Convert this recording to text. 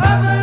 Other